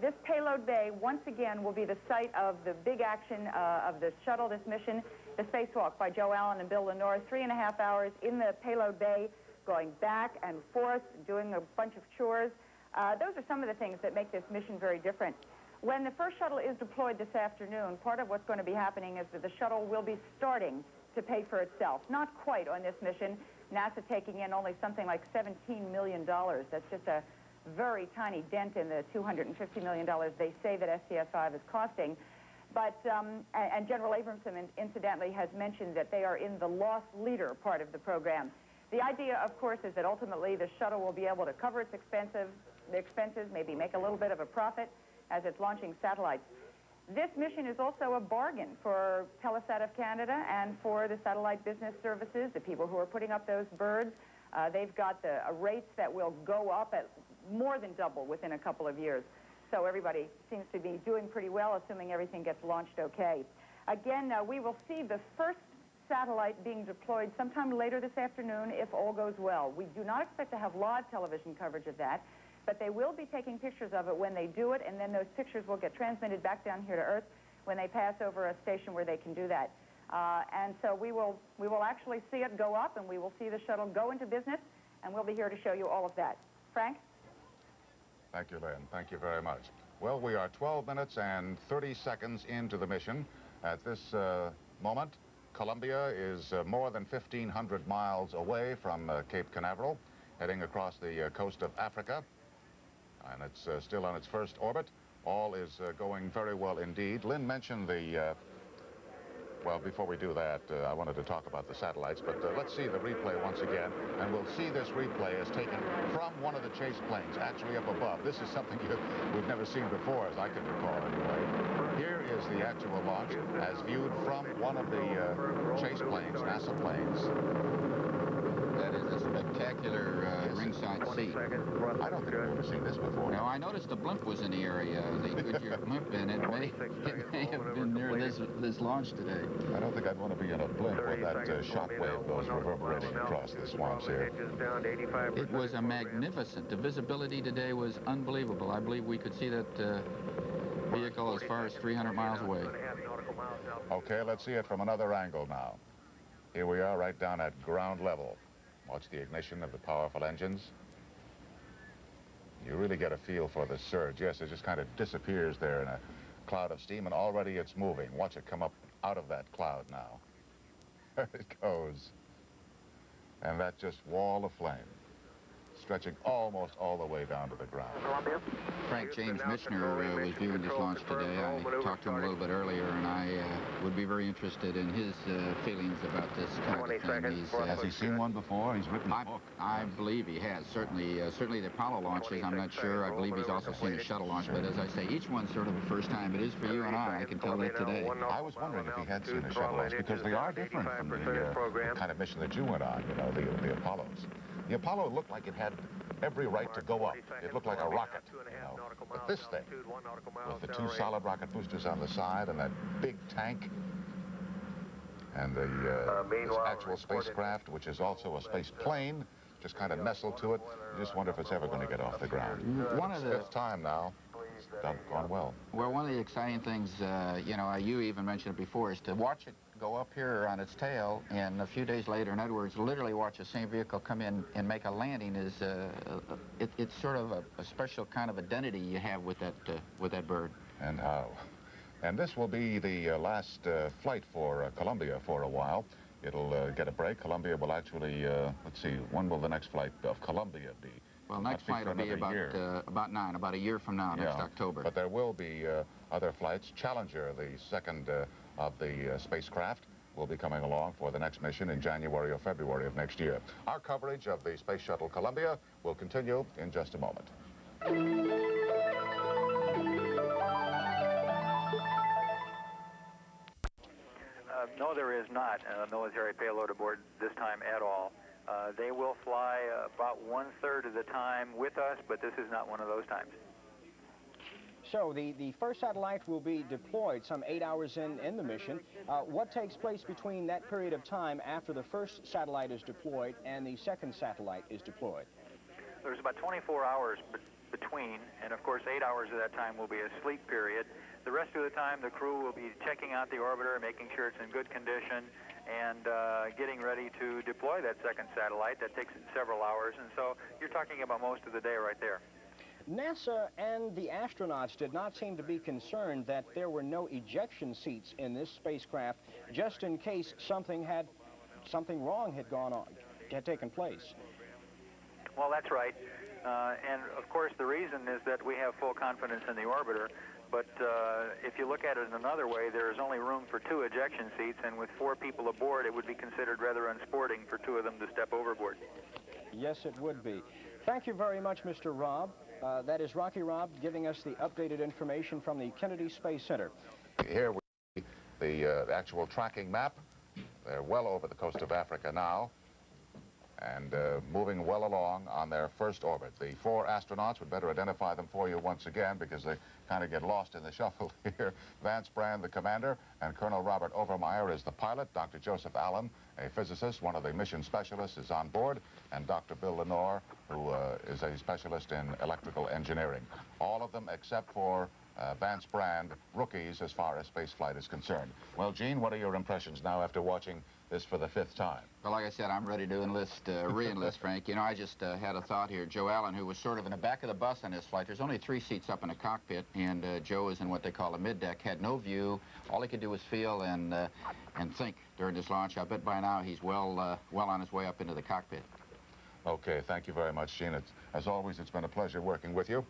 This payload bay, once again, will be the site of the big action uh, of the shuttle, this mission, the spacewalk by Joe Allen and Bill Lenoir. Three and a half hours in the payload bay, going back and forth, doing a bunch of chores. Uh, those are some of the things that make this mission very different. When the first shuttle is deployed this afternoon, part of what's going to be happening is that the shuttle will be starting to pay for itself. Not quite on this mission. NASA taking in only something like $17 million. That's just a very tiny dent in the $250 million they say that STS-5 is costing. But, um, and, General Abrahamson, incidentally, has mentioned that they are in the loss leader part of the program. The idea, of course, is that ultimately the shuttle will be able to cover its expenses, maybe make a little bit of a profit as it's launching satellites. This mission is also a bargain for Telesat of Canada and for the satellite business services, the people who are putting up those birds. Uh, they've got the uh, rates that will go up at more than double within a couple of years. So everybody seems to be doing pretty well, assuming everything gets launched okay. Again, uh, we will see the first satellite being deployed sometime later this afternoon if all goes well. We do not expect to have live television coverage of that, but they will be taking pictures of it when they do it, and then those pictures will get transmitted back down here to Earth when they pass over a station where they can do that. Uh, and so we will, we will actually see it go up, and we will see the shuttle go into business, and we'll be here to show you all of that. Frank? Thank you, Lynn. Thank you very much. Well, we are 12 minutes and 30 seconds into the mission. At this uh, moment, Columbia is uh, more than 1,500 miles away from uh, Cape Canaveral, heading across the uh, coast of Africa. And it's uh, still on its first orbit. All is uh, going very well indeed. Lynn mentioned the well, before we do that, uh, I wanted to talk about the satellites, but uh, let's see the replay once again. And we'll see this replay as taken from one of the chase planes, actually up above. This is something you, we've never seen before, as I can recall anyway. Here is the actual launch as viewed from one of the uh, chase planes, NASA planes spectacular uh, ringside seat. I don't think I've ever seen this before. No, I noticed a blimp was in the area, the Goodyear blimp, and it may, it may have been near this, this launch today. I don't think I'd want to be in a blimp where that uh, shock wave goes reverberating across the swamps here. It was a magnificent. The visibility today was unbelievable. I believe we could see that uh, vehicle as far as 300 miles away. Okay, let's see it from another angle now. Here we are right down at ground level. Watch the ignition of the powerful engines. You really get a feel for the surge. Yes, it just kind of disappears there in a cloud of steam, and already it's moving. Watch it come up out of that cloud now. There it goes. And that just wall of flame stretching almost all the way down to the ground. Frank James Michener uh, was viewing this launch today. I talked to him a little bit earlier, and I uh, would be very interested in his uh, feelings about this kind of thing. Uh, has he seen one before? He's written I, a book. I believe he has. Certainly, uh, certainly the Apollo launches, I'm not sure. I believe he's also seen a shuttle launch, but as I say, each one's sort of a first time. It is for you and I. I can tell that today. I was wondering if he had seen a shuttle launch, because they are different from the uh, kind of mission that you went on, you know, the, the Apollos. The Apollo looked like it had every right to go up. It looked like a rocket, you know. But this thing, with the two solid rocket boosters on the side and that big tank, and the uh, this actual spacecraft, which is also a space plane, just kind of nestled to it. You just wonder if it's ever going to get off the ground. One of the... It's time now. Done, gone well. Well, one of the exciting things, uh, you know, you even mentioned it before, is to watch it go up here on its tail, and a few days later, in other words, literally watch the same vehicle come in and make a landing is, uh, uh, it, it's sort of a, a, special kind of identity you have with that, uh, with that bird. And how? And this will be the uh, last uh, flight for uh, Columbia for a while. It'll get a break. Columbia will actually, let's see, when will the next flight of Columbia be? Well, next flight will be about uh, about nine, about a year from now, yeah, next October. But there will be uh, other flights. Challenger, the second uh, of the uh, spacecraft will be coming along for the next mission in January or February of next year. Our coverage of the Space Shuttle Columbia will continue in just a moment. Uh, no, there is not a military payload aboard this time at all. Uh, they will fly about one-third of the time with us, but this is not one of those times. So the, the first satellite will be deployed some eight hours in, in the mission. Uh, what takes place between that period of time after the first satellite is deployed and the second satellite is deployed? There's about 24 hours between, and of course, eight hours of that time will be a sleep period. The rest of the time, the crew will be checking out the orbiter, making sure it's in good condition, and uh, getting ready to deploy that second satellite. That takes several hours, and so you're talking about most of the day right there. NASA and the astronauts did not seem to be concerned that there were no ejection seats in this spacecraft, just in case something had something wrong had gone on, had taken place. Well, that's right. Uh, and of course, the reason is that we have full confidence in the orbiter. But uh, if you look at it in another way, there is only room for two ejection seats, and with four people aboard, it would be considered rather unsporting for two of them to step overboard. Yes, it would be. Thank you very much, Mr. Robb. Uh, that is Rocky Robb giving us the updated information from the Kennedy Space Center. Here we see the uh, actual tracking map. They're well over the coast of Africa now and uh, moving well along on their first orbit. The four astronauts, would better identify them for you once again because they kind of get lost in the shuffle here. Vance Brand, the commander, and Colonel Robert Overmyer is the pilot. Dr. Joseph Allen, a physicist, one of the mission specialists, is on board, and Dr. Bill Lenoir, who uh, is a specialist in electrical engineering. All of them except for uh, Vance Brand, rookies as far as spaceflight is concerned. Well, Gene, what are your impressions now after watching this for the fifth time? Well, like I said, I'm ready to enlist, uh, re-enlist, Frank. You know, I just uh, had a thought here. Joe Allen, who was sort of in the back of the bus on this flight, there's only three seats up in the cockpit, and uh, Joe is in what they call a mid-deck, had no view. All he could do was feel and, uh, and think during this launch. I bet by now he's well, uh, well on his way up into the cockpit. Okay, thank you very much, Gene. It's, as always, it's been a pleasure working with you.